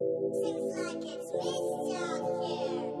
Seems like it's misty out here.